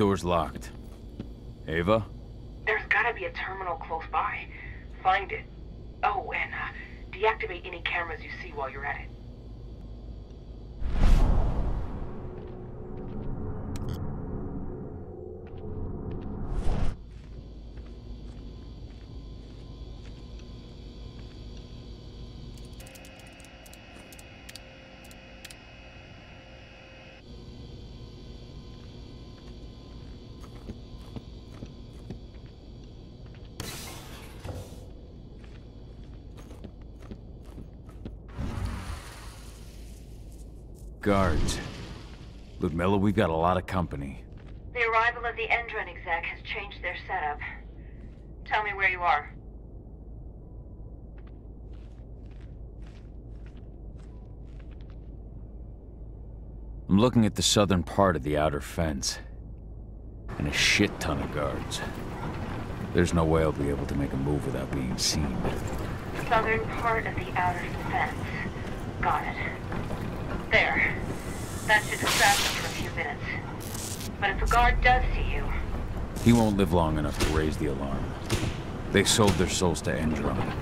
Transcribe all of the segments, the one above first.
door's locked. Ava? There's gotta be a terminal close by. Find it. Oh, and uh, deactivate any cameras you see while you're at it. Guards. Ludmilla, we've got a lot of company. The arrival of the Endron exec has changed their setup. Tell me where you are. I'm looking at the southern part of the outer fence. And a shit ton of guards. There's no way I'll be able to make a move without being seen. Southern part of the outer fence. Got it. There. That should distract them for a few minutes. But if a guard does see you... He won't live long enough to raise the alarm. They sold their souls to Endron.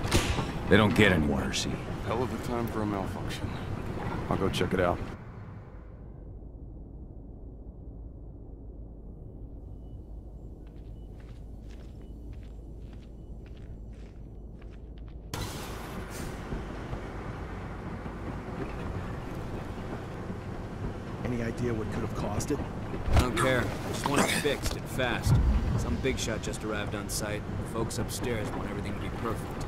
They don't get any mercy. Hell of a time for a malfunction. I'll go check it out. Any idea what could have caused it? I don't care. I just want it fixed and fast. Some big shot just arrived on site. The folks upstairs want everything to be perfect.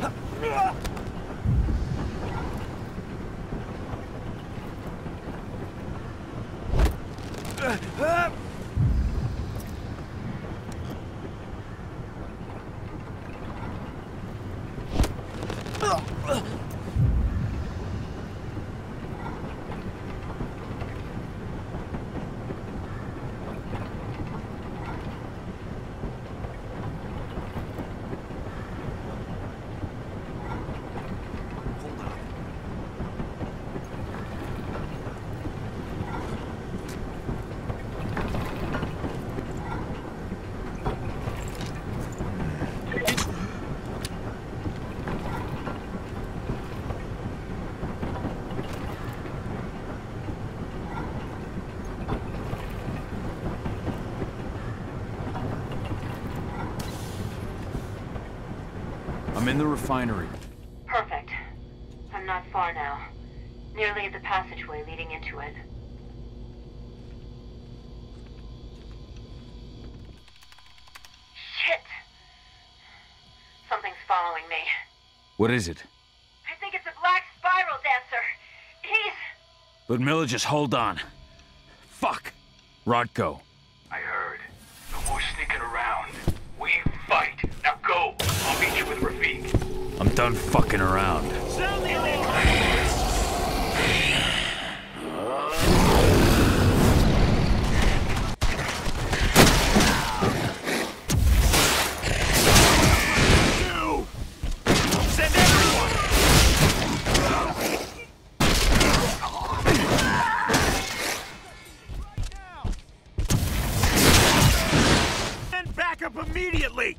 Uh, uh, I'm in the refinery. Perfect. I'm not far now. Nearly at the passageway leading into it. Shit! Something's following me. What is it? I think it's a black spiral dancer. He's... Ludmilla, just hold on. Fuck. Rodko. I'm done fucking around. Immediately!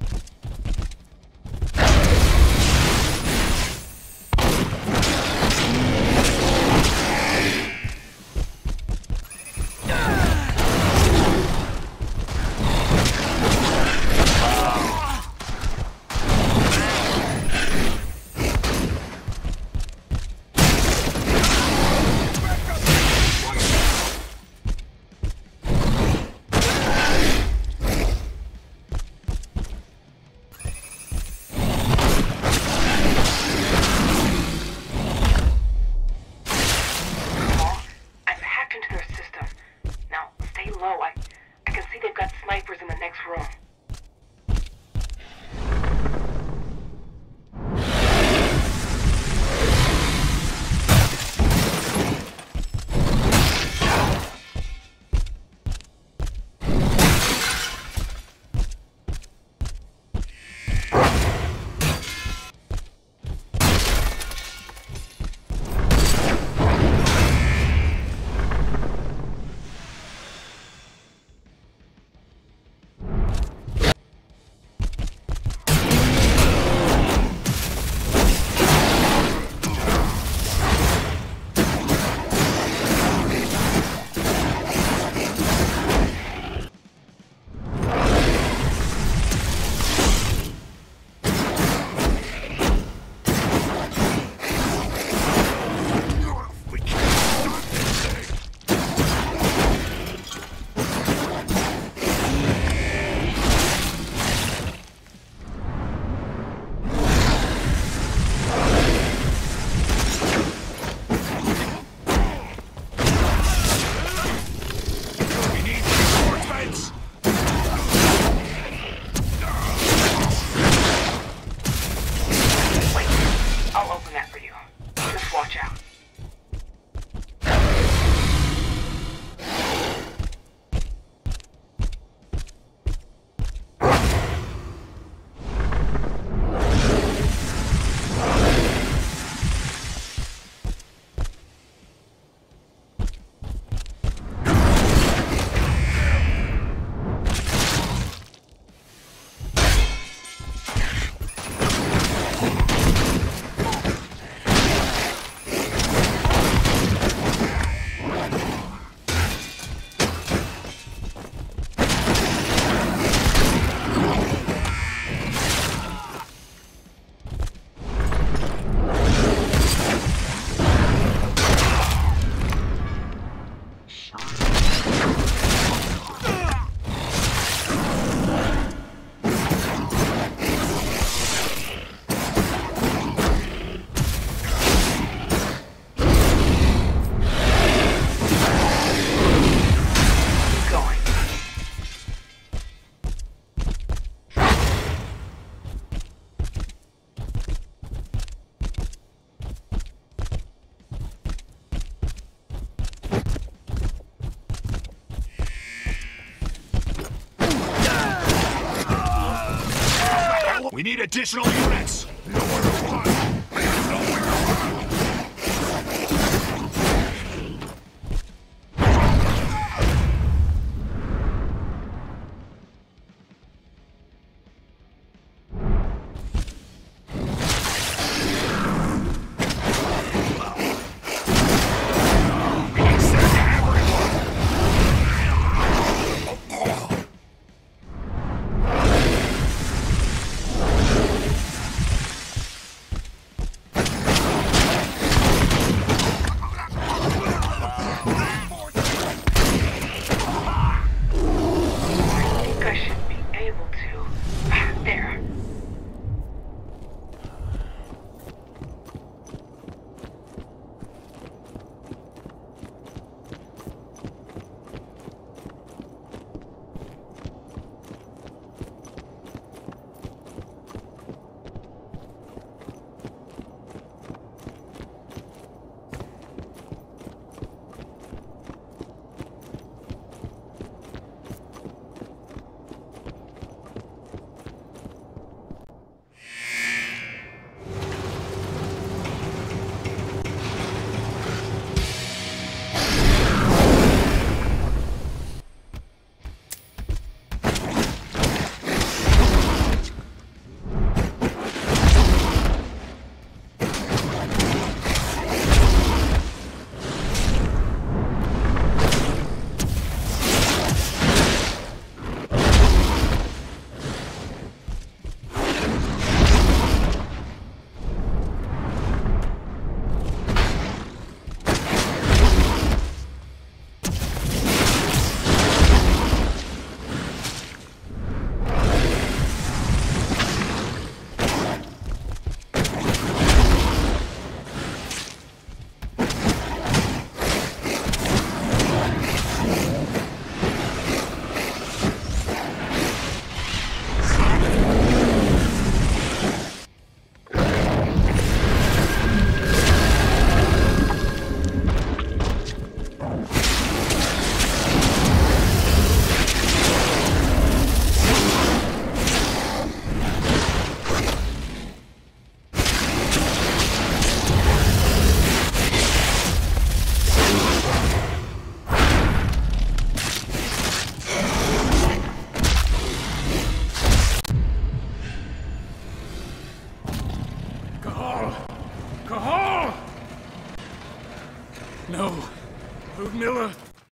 We need additional units! Nowhere